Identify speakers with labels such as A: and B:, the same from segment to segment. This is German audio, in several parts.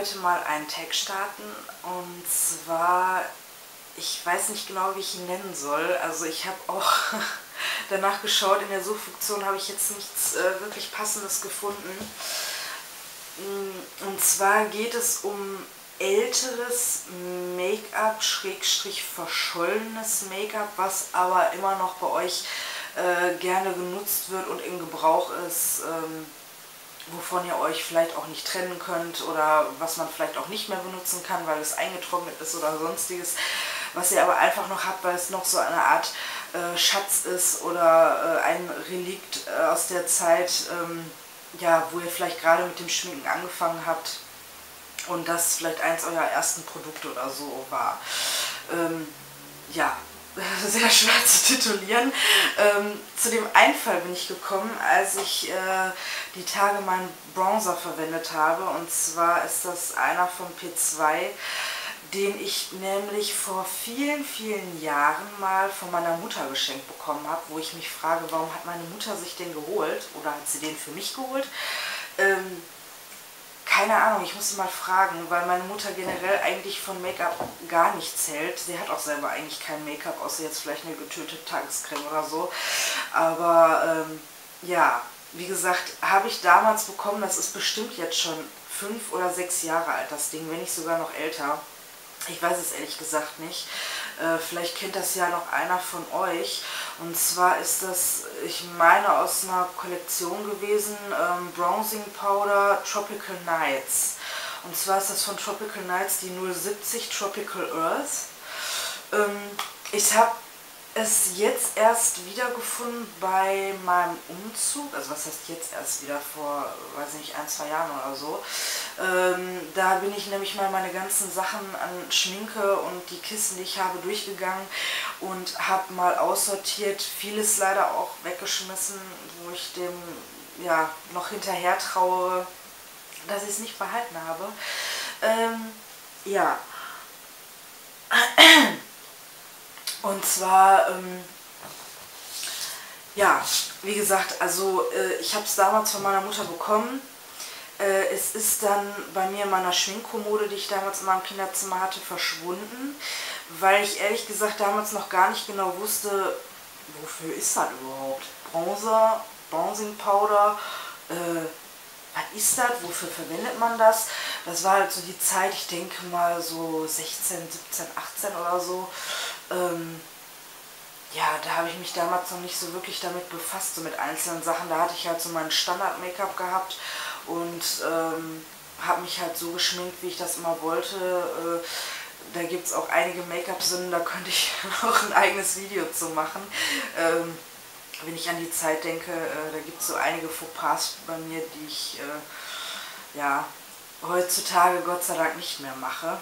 A: heute mal einen Tag starten und zwar, ich weiß nicht genau, wie ich ihn nennen soll. Also ich habe auch danach geschaut, in der Suchfunktion habe ich jetzt nichts äh, wirklich Passendes gefunden. Mm, und zwar geht es um älteres Make-up, Schrägstrich verschollenes Make-up, was aber immer noch bei euch äh, gerne genutzt wird und in Gebrauch ist. Ähm, wovon ihr euch vielleicht auch nicht trennen könnt oder was man vielleicht auch nicht mehr benutzen kann, weil es eingetrocknet ist oder sonstiges, was ihr aber einfach noch habt, weil es noch so eine Art äh, Schatz ist oder äh, ein Relikt äh, aus der Zeit, ähm, ja, wo ihr vielleicht gerade mit dem Schminken angefangen habt und das vielleicht eins eurer ersten Produkte oder so war. Ähm, ja, sehr schwer zu titulieren. Ähm, zu dem Einfall bin ich gekommen, als ich äh, die Tage meinen Bronzer verwendet habe. Und zwar ist das einer von P2, den ich nämlich vor vielen, vielen Jahren mal von meiner Mutter geschenkt bekommen habe, wo ich mich frage, warum hat meine Mutter sich den geholt oder hat sie den für mich geholt? Ähm, keine Ahnung, ich musste mal fragen, weil meine Mutter generell eigentlich von Make-up gar nichts hält. Sie hat auch selber eigentlich kein Make-up, außer jetzt vielleicht eine getötete Tagescreme oder so. Aber ähm, ja, wie gesagt, habe ich damals bekommen, das ist bestimmt jetzt schon fünf oder sechs Jahre alt, das Ding, wenn nicht sogar noch älter. Ich weiß es ehrlich gesagt nicht. Äh, vielleicht kennt das ja noch einer von euch. Und zwar ist das, ich meine, aus einer Kollektion gewesen, ähm, Bronzing Powder Tropical Nights. Und zwar ist das von Tropical Nights die 070 Tropical Earth. Ähm, ich habe es jetzt erst wiedergefunden bei meinem Umzug, also was heißt jetzt erst wieder vor, weiß nicht, ein, zwei Jahren oder so. Ähm, da bin ich nämlich mal meine ganzen Sachen an Schminke und die Kissen, die ich habe, durchgegangen und habe mal aussortiert, vieles leider auch weggeschmissen, wo ich dem ja noch hinterher traue, dass ich es nicht behalten habe. Ähm, ja. Und zwar, ähm, ja, wie gesagt, also äh, ich habe es damals von meiner Mutter bekommen. Äh, es ist dann bei mir in meiner Schminkkommode, die ich damals in meinem Kinderzimmer hatte, verschwunden, weil ich ehrlich gesagt damals noch gar nicht genau wusste, wofür ist das überhaupt? Bronzer, Bronzing Powder, äh, was ist das, wofür verwendet man das? Das war halt so die Zeit, ich denke mal so 16, 17, 18 oder so. Ähm, ja, da habe ich mich damals noch nicht so wirklich damit befasst, so mit einzelnen Sachen. Da hatte ich halt so mein Standard-Make-up gehabt und ähm, habe mich halt so geschminkt, wie ich das immer wollte. Äh, da gibt es auch einige Make-up-Sünden, da könnte ich noch ein eigenes Video zu machen. Ähm, wenn ich an die Zeit denke, äh, da gibt es so einige Fauxpas bei mir, die ich äh, ja heutzutage Gott sei Dank nicht mehr mache.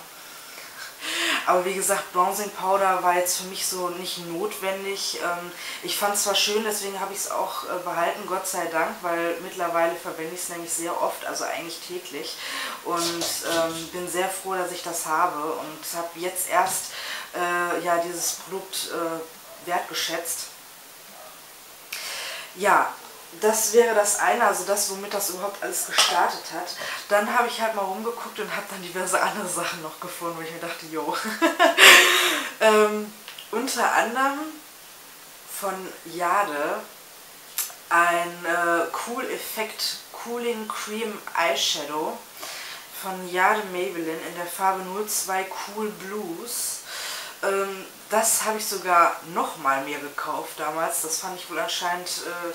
A: Aber wie gesagt, Bronzing Powder war jetzt für mich so nicht notwendig. Ähm, ich fand es zwar schön, deswegen habe ich es auch äh, behalten, Gott sei Dank, weil mittlerweile verwende ich es nämlich sehr oft, also eigentlich täglich. Und ähm, bin sehr froh, dass ich das habe und habe jetzt erst äh, ja, dieses Produkt äh, wertgeschätzt. Ja, das wäre das eine, also das, womit das überhaupt alles gestartet hat. Dann habe ich halt mal rumgeguckt und habe dann diverse andere Sachen noch gefunden, wo ich mir dachte, jo. ähm, unter anderem von Jade ein äh, Cool Effect Cooling Cream Eyeshadow von Jade Maybelline in der Farbe 02 Cool Blues. Ähm, das habe ich sogar noch mal mehr gekauft damals. Das fand ich wohl anscheinend äh,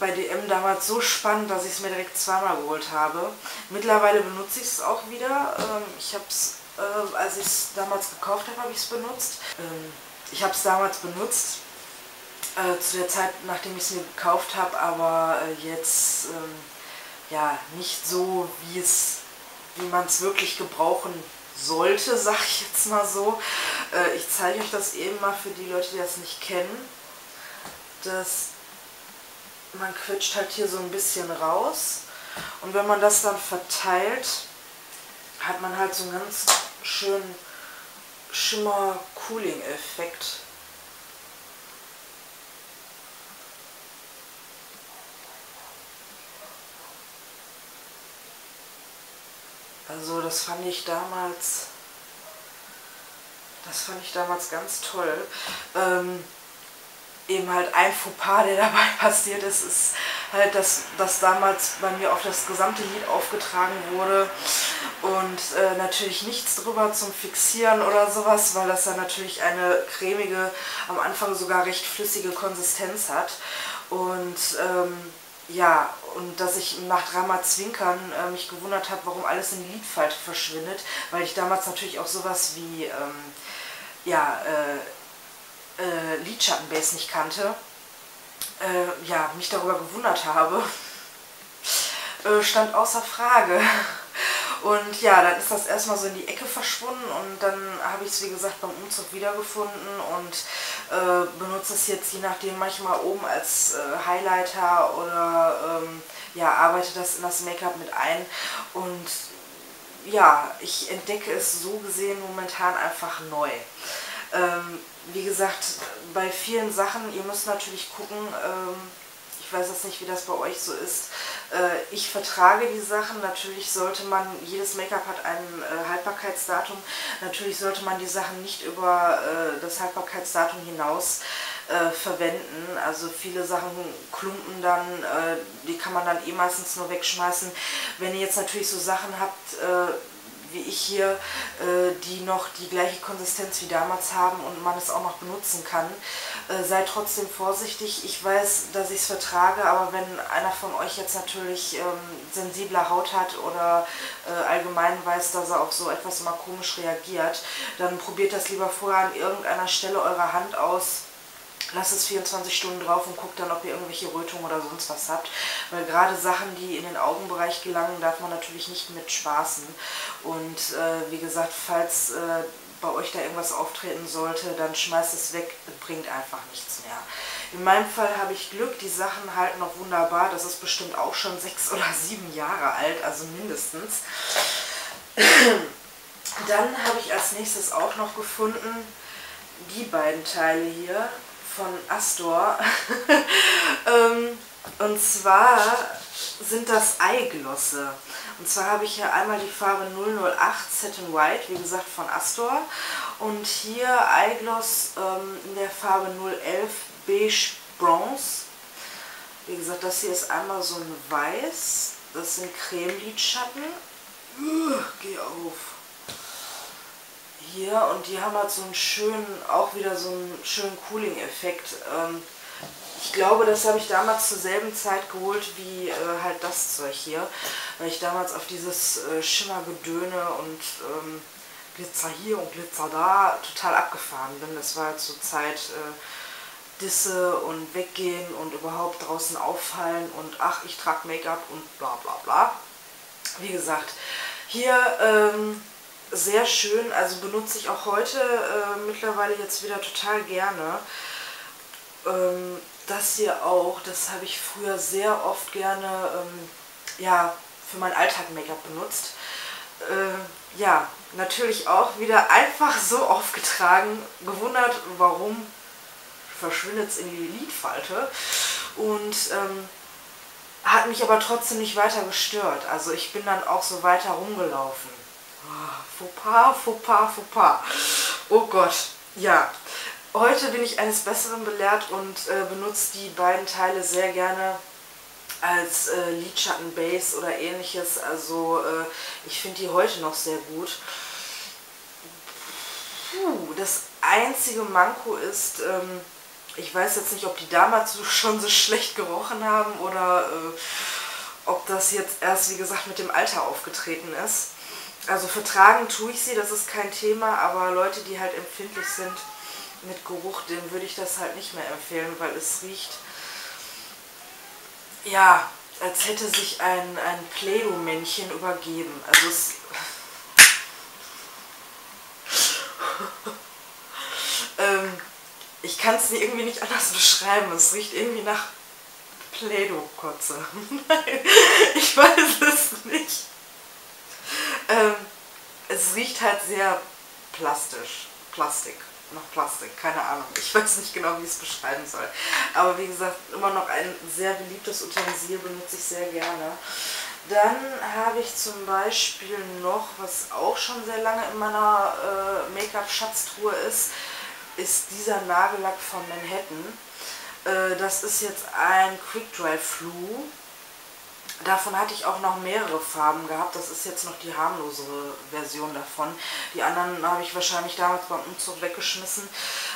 A: bei DM damals so spannend, dass ich es mir direkt zweimal geholt habe. Mittlerweile benutze ich es auch wieder. Ähm, ich habe es, äh, als ich es damals gekauft habe, habe ich es benutzt. Ähm, ich habe es damals benutzt, äh, zu der Zeit, nachdem ich es mir gekauft habe, aber äh, jetzt ähm, ja nicht so, wie wie man es wirklich gebrauchen sollte, sag ich jetzt mal so. Äh, ich zeige euch das eben mal für die Leute, die das nicht kennen. Das, man quetscht halt hier so ein bisschen raus und wenn man das dann verteilt, hat man halt so einen ganz schönen Schimmer-Cooling-Effekt. Also das fand ich damals, das fand ich damals ganz toll. Ähm, eben halt ein Fauxpas, der dabei passiert ist, ist halt, dass, dass damals bei mir auf das gesamte Lied aufgetragen wurde und äh, natürlich nichts drüber zum Fixieren oder sowas, weil das dann natürlich eine cremige, am Anfang sogar recht flüssige Konsistenz hat. Und ähm, ja, und dass ich nach Drama Zwinkern äh, mich gewundert habe, warum alles in die Lidfalte verschwindet, weil ich damals natürlich auch sowas wie ähm, ja, äh, äh, Lidschattenbase nicht kannte äh, ja, mich darüber gewundert habe, äh, stand außer Frage. Und ja, dann ist das erstmal so in die Ecke verschwunden und dann habe ich es wie gesagt beim Umzug wiedergefunden und äh, benutze es jetzt je nachdem manchmal oben als äh, Highlighter oder ähm, ja, arbeite das in das Make-up mit ein und ja, ich entdecke es so gesehen momentan einfach neu. Ähm, wie gesagt, bei vielen Sachen, ihr müsst natürlich gucken, ähm, ich weiß jetzt nicht, wie das bei euch so ist, ich vertrage die Sachen, natürlich sollte man, jedes Make-up hat ein äh, Haltbarkeitsdatum, natürlich sollte man die Sachen nicht über äh, das Haltbarkeitsdatum hinaus äh, verwenden. Also viele Sachen klumpen dann, äh, die kann man dann eh meistens nur wegschmeißen. Wenn ihr jetzt natürlich so Sachen habt, äh, wie ich hier, äh, die noch die gleiche Konsistenz wie damals haben und man es auch noch benutzen kann. Äh, seid trotzdem vorsichtig. Ich weiß, dass ich es vertrage, aber wenn einer von euch jetzt natürlich ähm, sensibler Haut hat oder äh, allgemein weiß, dass er auf so etwas immer komisch reagiert, dann probiert das lieber vorher an irgendeiner Stelle eurer Hand aus lasst es 24 Stunden drauf und guckt dann, ob ihr irgendwelche Rötungen oder sonst was habt. Weil gerade Sachen, die in den Augenbereich gelangen, darf man natürlich nicht mit spaßen. Und äh, wie gesagt, falls äh, bei euch da irgendwas auftreten sollte, dann schmeißt es weg, bringt einfach nichts mehr. In meinem Fall habe ich Glück, die Sachen halten noch wunderbar. Das ist bestimmt auch schon sechs oder sieben Jahre alt, also mindestens. Dann habe ich als nächstes auch noch gefunden, die beiden Teile hier von Astor. ähm, und zwar sind das Eiglosse. Und zwar habe ich hier einmal die Farbe 008 Satin White, wie gesagt von Astor. Und hier Eyegloss ähm, in der Farbe 011 Beige Bronze. Wie gesagt, das hier ist einmal so ein Weiß. Das sind Cremelidschatten. Geh auf hier und die haben halt so einen schönen, auch wieder so einen schönen Cooling-Effekt. Ähm, ich glaube, das habe ich damals zur selben Zeit geholt wie äh, halt das Zeug hier, weil ich damals auf dieses äh, Schimmergedöne und ähm, Glitzer hier und Glitzer da total abgefahren bin. Das war halt zur Zeit äh, Disse und weggehen und überhaupt draußen auffallen und ach, ich trage Make-up und bla bla bla. Wie gesagt, hier ähm, sehr schön, also benutze ich auch heute äh, mittlerweile jetzt wieder total gerne. Ähm, das hier auch, das habe ich früher sehr oft gerne ähm, ja, für mein Alltag-Make-up benutzt. Äh, ja, natürlich auch wieder einfach so aufgetragen, gewundert, warum verschwindet es in die Lidfalte und ähm, hat mich aber trotzdem nicht weiter gestört. Also ich bin dann auch so weiter rumgelaufen. Fauxpas, Fauxpas, Fauxpas. Oh Gott, ja. Heute bin ich eines Besseren belehrt und äh, benutze die beiden Teile sehr gerne als äh, Lidschattenbase oder ähnliches. Also äh, ich finde die heute noch sehr gut. Puh, das einzige Manko ist, ähm, ich weiß jetzt nicht, ob die damals schon so schlecht gerochen haben oder äh, ob das jetzt erst, wie gesagt, mit dem Alter aufgetreten ist. Also vertragen tue ich sie, das ist kein Thema, aber Leute, die halt empfindlich sind mit Geruch, denen würde ich das halt nicht mehr empfehlen, weil es riecht, ja, als hätte sich ein, ein Play-Doh-Männchen übergeben. Also es... ähm, ich kann es irgendwie nicht anders beschreiben. Es riecht irgendwie nach Play-Doh-Kotze. Nein, ich weiß es nicht. Ähm, es riecht halt sehr plastisch. Plastik. Nach Plastik, keine Ahnung. Ich weiß nicht genau, wie ich es beschreiben soll. Aber wie gesagt, immer noch ein sehr beliebtes Utensil, benutze ich sehr gerne. Dann habe ich zum Beispiel noch, was auch schon sehr lange in meiner äh, Make-up-Schatztruhe ist, ist dieser Nagellack von Manhattan. Äh, das ist jetzt ein Quick Dry Flu. Davon hatte ich auch noch mehrere Farben gehabt. Das ist jetzt noch die harmlosere Version davon. Die anderen habe ich wahrscheinlich damals beim Umzug weggeschmissen.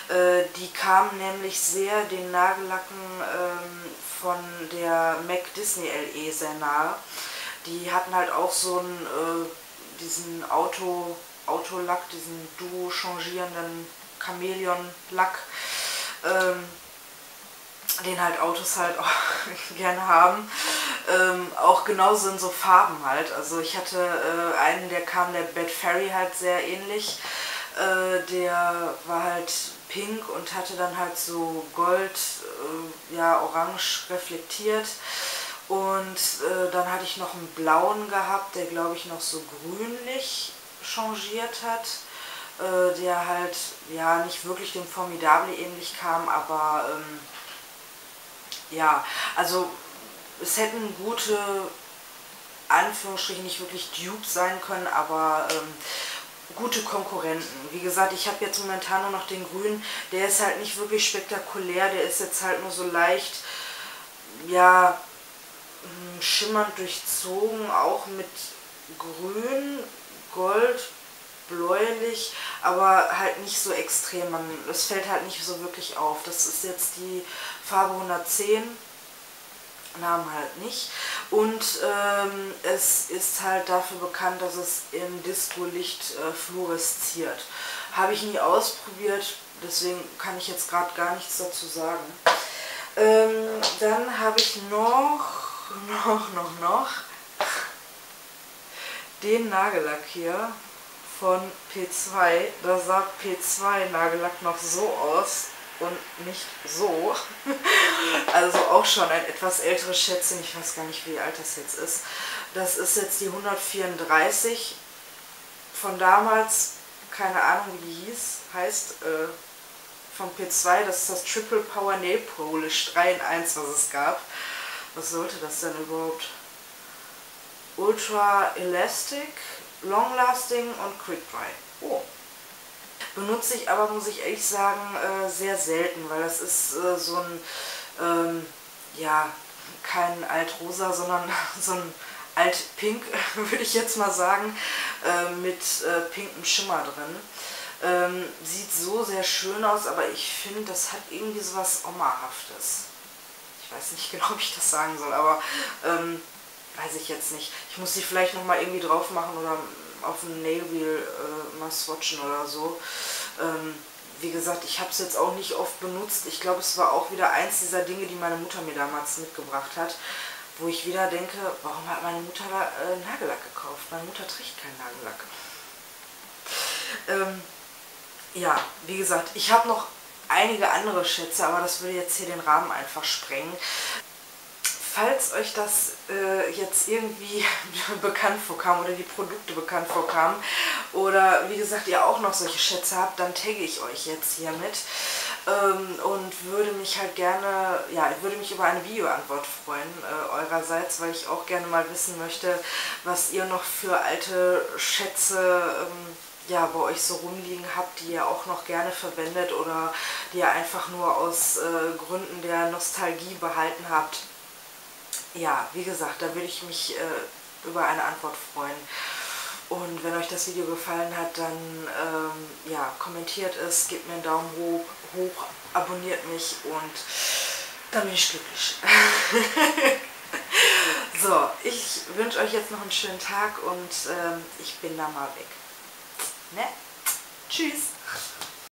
A: Äh, die kamen nämlich sehr den Nagellacken ähm, von der MAC Disney LE sehr nahe. Die hatten halt auch so einen, äh, diesen Auto, Autolack, diesen duo-changierenden Chamäleon-Lack. Ähm, den halt Autos halt auch gerne haben. Ähm, auch genauso in so Farben halt. Also ich hatte äh, einen, der kam der Bad Fairy halt sehr ähnlich. Äh, der war halt pink und hatte dann halt so gold, äh, ja orange reflektiert. Und äh, dann hatte ich noch einen blauen gehabt, der glaube ich noch so grünlich changiert hat. Äh, der halt ja nicht wirklich dem Formidable ähnlich kam, aber ähm, ja, also es hätten gute Anführungsstrichen nicht wirklich Dupes sein können, aber ähm, gute Konkurrenten. Wie gesagt, ich habe jetzt momentan nur noch den grünen, der ist halt nicht wirklich spektakulär, der ist jetzt halt nur so leicht, ja, hm, schimmernd durchzogen, auch mit grün, gold, bläulich, aber halt nicht so extrem. Es fällt halt nicht so wirklich auf. Das ist jetzt die Farbe 110. Namen halt nicht. Und ähm, es ist halt dafür bekannt, dass es im Disco-Licht äh, fluoresziert. Habe ich nie ausprobiert, deswegen kann ich jetzt gerade gar nichts dazu sagen. Ähm, dann habe ich noch, noch, noch, noch den Nagellack hier von P2. Da sah P2 Nagellack noch so aus und nicht so. also auch schon ein etwas älteres Schätzchen. Ich weiß gar nicht, wie alt das jetzt ist. Das ist jetzt die 134 von damals. Keine Ahnung, wie die hieß. Heißt äh, von P2. Das ist das Triple Power Nail Polish 3 in 1, was es gab. Was sollte das denn überhaupt? Ultra Elastic Long Lasting und Quick Dry. Oh. Benutze ich aber, muss ich ehrlich sagen, äh, sehr selten, weil das ist äh, so ein, ähm, ja, kein Altrosa, sondern so ein Altpink, würde ich jetzt mal sagen, äh, mit pinkem Schimmer drin. Ähm, sieht so sehr schön aus, aber ich finde, das hat irgendwie so was Oma-haftes. Ich weiß nicht genau, wie ich das sagen soll, aber ähm, weiß ich jetzt nicht. Ich muss sie vielleicht nochmal irgendwie drauf machen oder auf dem Nailwheel äh, mal swatchen oder so. Ähm, wie gesagt, ich habe es jetzt auch nicht oft benutzt. Ich glaube, es war auch wieder eins dieser Dinge, die meine Mutter mir damals mitgebracht hat, wo ich wieder denke, warum hat meine Mutter äh, Nagellack gekauft? Meine Mutter trägt keinen Nagellack. Ähm, ja, wie gesagt, ich habe noch einige andere Schätze, aber das würde jetzt hier den Rahmen einfach sprengen falls euch das äh, jetzt irgendwie bekannt vorkam oder die Produkte bekannt vorkamen oder wie gesagt ihr auch noch solche Schätze habt, dann tagge ich euch jetzt hiermit ähm, und würde mich halt gerne, ja, ich würde mich über eine Videoantwort freuen äh, eurerseits, weil ich auch gerne mal wissen möchte, was ihr noch für alte Schätze ähm, ja, bei euch so rumliegen habt, die ihr auch noch gerne verwendet oder die ihr einfach nur aus äh, Gründen der Nostalgie behalten habt ja, wie gesagt, da würde ich mich äh, über eine Antwort freuen. Und wenn euch das Video gefallen hat, dann ähm, ja, kommentiert es, gebt mir einen Daumen hoch, hoch, abonniert mich und dann bin ich glücklich. so, ich wünsche euch jetzt noch einen schönen Tag und ähm, ich bin da mal weg. Ne? Tschüss!